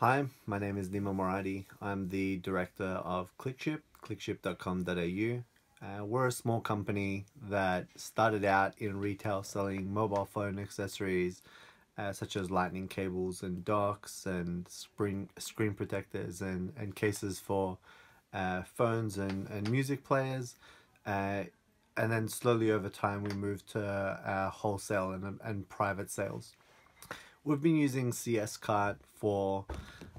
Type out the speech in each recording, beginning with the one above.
Hi, my name is Nima Moradi. I'm the director of ClickShip, clickship.com.au. Uh, we're a small company that started out in retail selling mobile phone accessories uh, such as lightning cables and docks and screen, screen protectors and, and cases for uh, phones and, and music players. Uh, and then slowly over time we moved to uh, wholesale and, and private sales. We've been using CS Cart for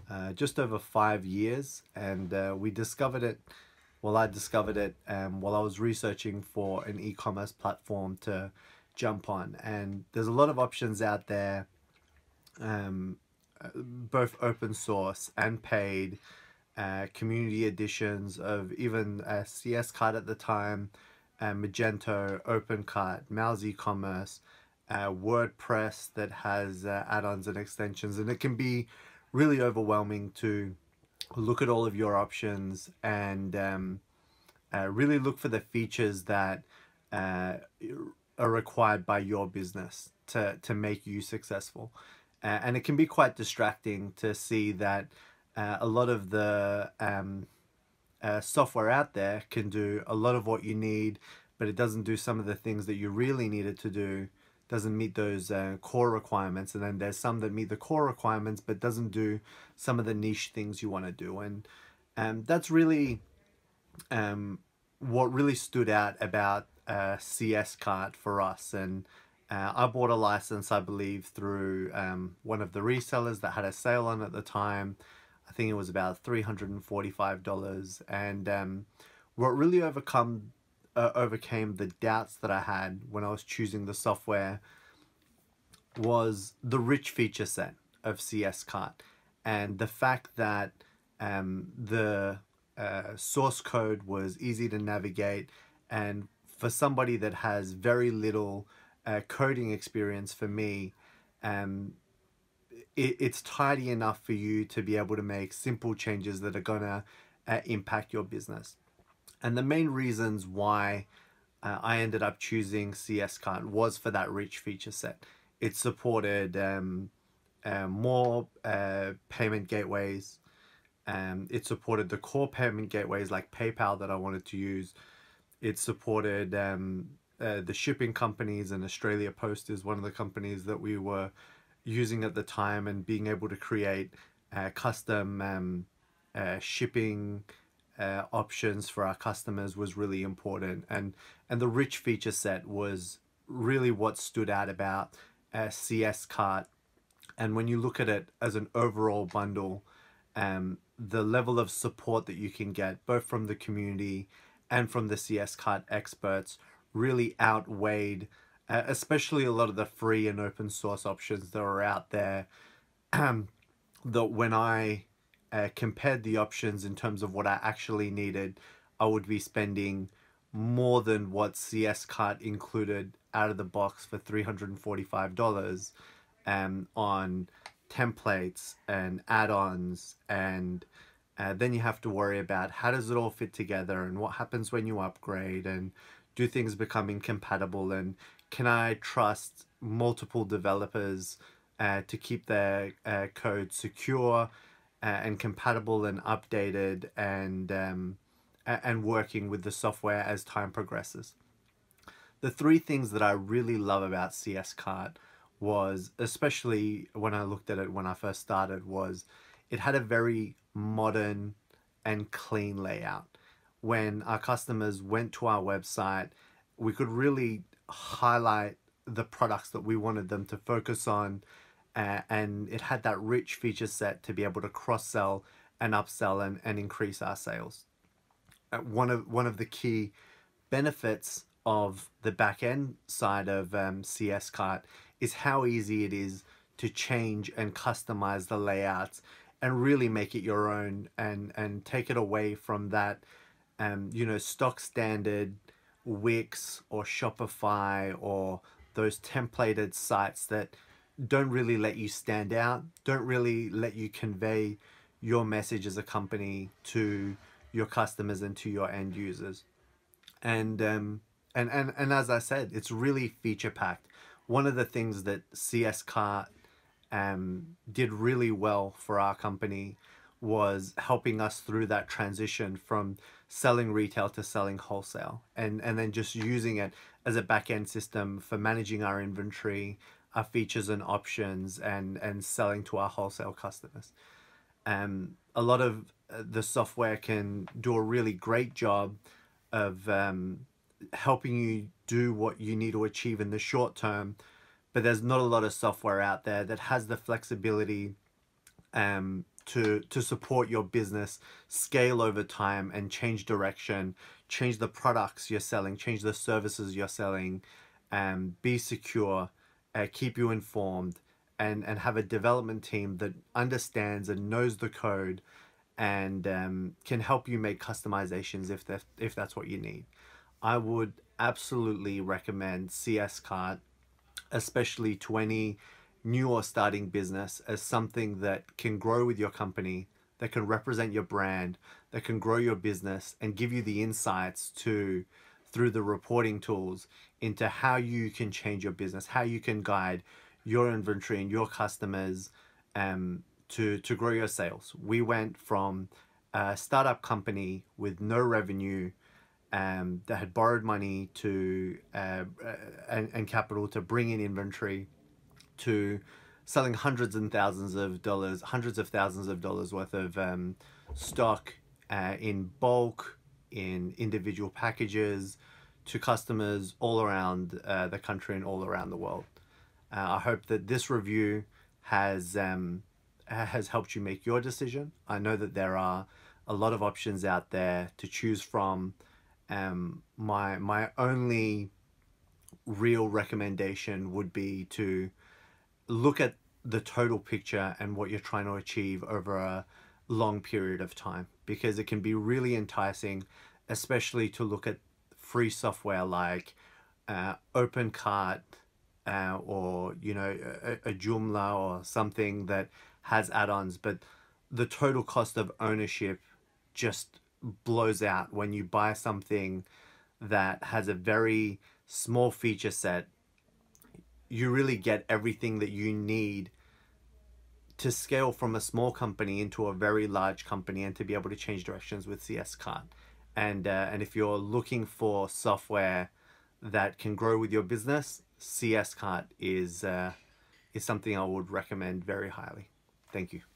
uh, just over five years and uh, we discovered it, well I discovered it um, while I was researching for an e-commerce platform to jump on. And there's a lot of options out there um, uh, both open source and paid uh, community editions of even uh, CS Cart at the time, uh, Magento, OpenCart, Mouse e-commerce, uh, WordPress that has uh, add-ons and extensions and it can be really overwhelming to look at all of your options and um, uh, really look for the features that uh, are required by your business to, to make you successful. Uh, and it can be quite distracting to see that uh, a lot of the um, software out there can do a lot of what you need, but it doesn't do some of the things that you really needed to do doesn't meet those uh, core requirements and then there's some that meet the core requirements but doesn't do some of the niche things you want to do and um, that's really um, what really stood out about uh, CS cart for us and uh, I bought a license I believe through um, one of the resellers that had a sale on at the time. I think it was about $345 and um, what really overcome uh, overcame the doubts that I had when I was choosing the software was the rich feature set of CS Cart and the fact that um, the uh, source code was easy to navigate and for somebody that has very little uh, coding experience for me um, it, it's tidy enough for you to be able to make simple changes that are gonna uh, impact your business and the main reasons why uh, I ended up choosing CS Cart was for that rich feature set. It supported um, uh, more uh, payment gateways. Um, it supported the core payment gateways like PayPal that I wanted to use. It supported um, uh, the shipping companies and Australia Post is one of the companies that we were using at the time and being able to create uh, custom um, uh, shipping uh, options for our customers was really important. And and the rich feature set was really what stood out about uh, CS cart. And when you look at it as an overall bundle um, the level of support that you can get both from the community and from the CS cart experts really outweighed uh, especially a lot of the free and open source options that are out there. Um, that when I uh, compared the options in terms of what I actually needed, I would be spending more than what CS Cart included out of the box for $345 um, on templates and add-ons and uh, then you have to worry about how does it all fit together and what happens when you upgrade and do things become incompatible and can I trust multiple developers uh, to keep their uh, code secure and compatible and updated and um, and working with the software as time progresses. The three things that I really love about CS Cart was, especially when I looked at it when I first started, was it had a very modern and clean layout. When our customers went to our website, we could really highlight the products that we wanted them to focus on uh, and it had that rich feature set to be able to cross sell and upsell and, and increase our sales. Uh, one of one of the key benefits of the back end side of um, CS Cart is how easy it is to change and customize the layouts and really make it your own and and take it away from that um, you know stock standard Wix or Shopify or those templated sites that don't really let you stand out, don't really let you convey your message as a company to your customers and to your end users. And um, and and and as I said, it's really feature packed. One of the things that CS Cart um, did really well for our company was helping us through that transition from selling retail to selling wholesale and and then just using it as a back end system for managing our inventory our features and options and and selling to our wholesale customers. Um a lot of uh, the software can do a really great job of um, helping you do what you need to achieve in the short term but there's not a lot of software out there that has the flexibility um, to to support your business scale over time and change direction change the products you're selling change the services you're selling and be secure uh, keep you informed and and have a development team that understands and knows the code and um, can help you make customizations if that if that's what you need. I would absolutely recommend cs cart especially to any new or starting business as something that can grow with your company, that can represent your brand, that can grow your business and give you the insights to through the reporting tools into how you can change your business, how you can guide your inventory and your customers um, to, to grow your sales. We went from a startup company with no revenue um, that had borrowed money to uh, uh and, and capital to bring in inventory to selling hundreds and thousands of dollars, hundreds of thousands of dollars worth of um, stock uh, in bulk, in individual packages to customers all around uh, the country and all around the world. Uh, I hope that this review has um, has helped you make your decision. I know that there are a lot of options out there to choose from. Um, my my only real recommendation would be to look at the total picture and what you're trying to achieve over a long period of time because it can be really enticing, especially to look at free software like uh, OpenCart uh, or you know a, a Joomla or something that has add-ons, but the total cost of ownership just blows out when you buy something that has a very small feature set. You really get everything that you need to scale from a small company into a very large company and to be able to change directions with CS Cart. And uh, and if you're looking for software that can grow with your business, CS Cart is uh, is something I would recommend very highly. Thank you.